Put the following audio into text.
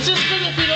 It's just because if